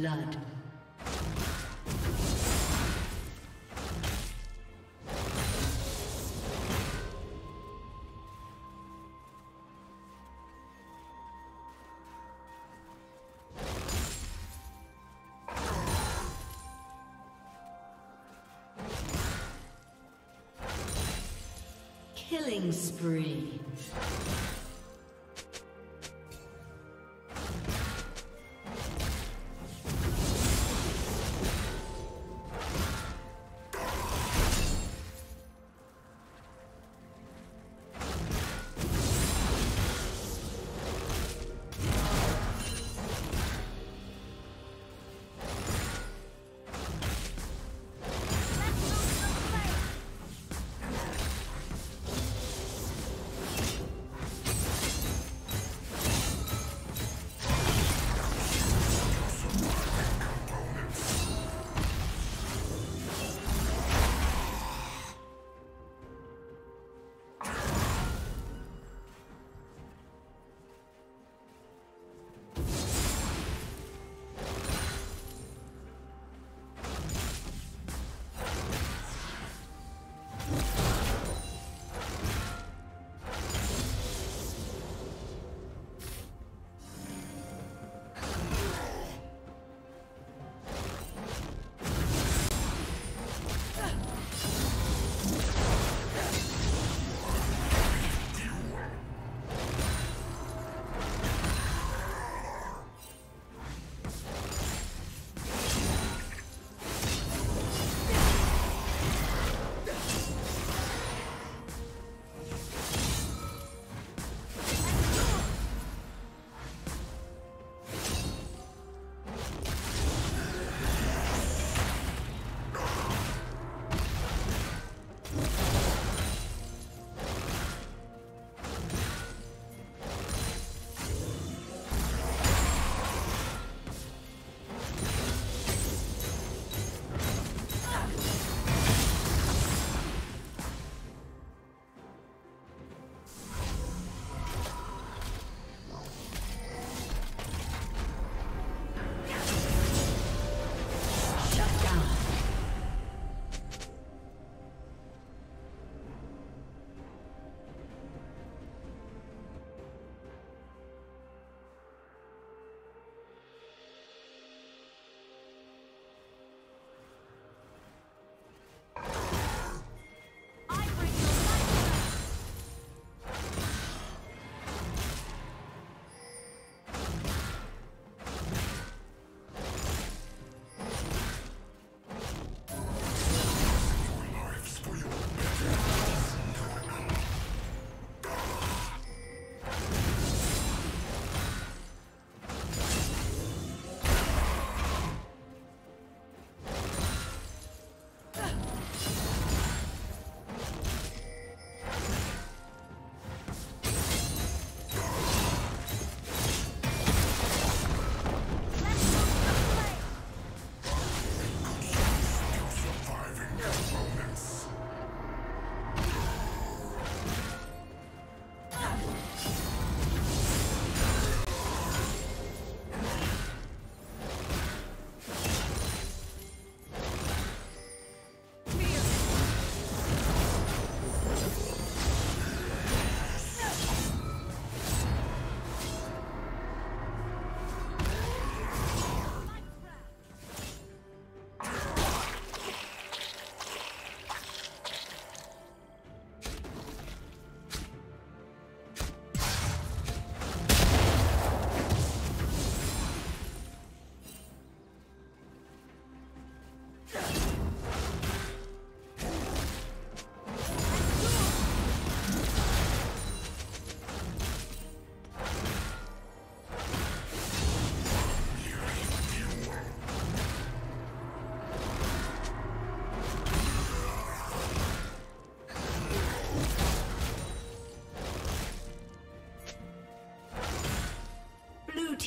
blood. Killing spree.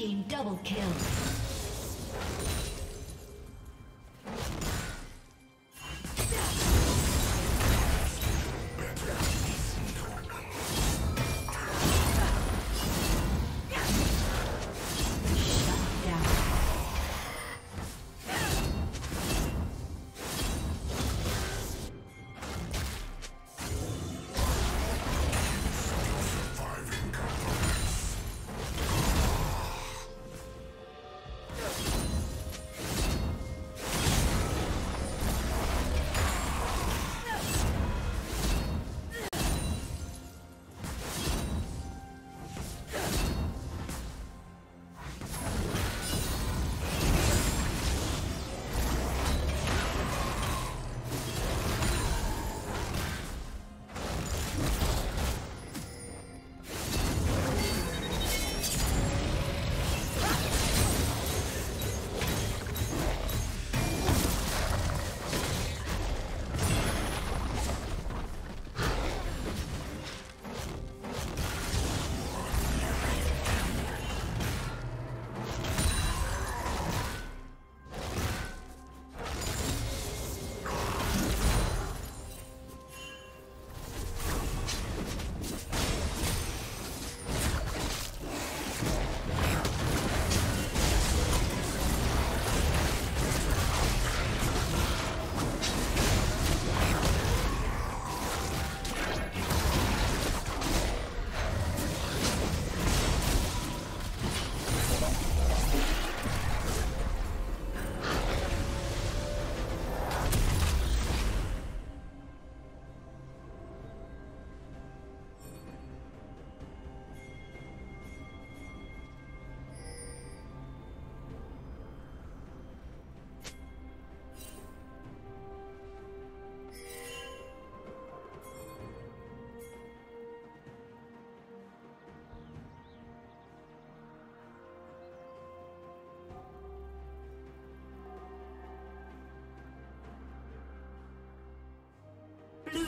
Team double kill.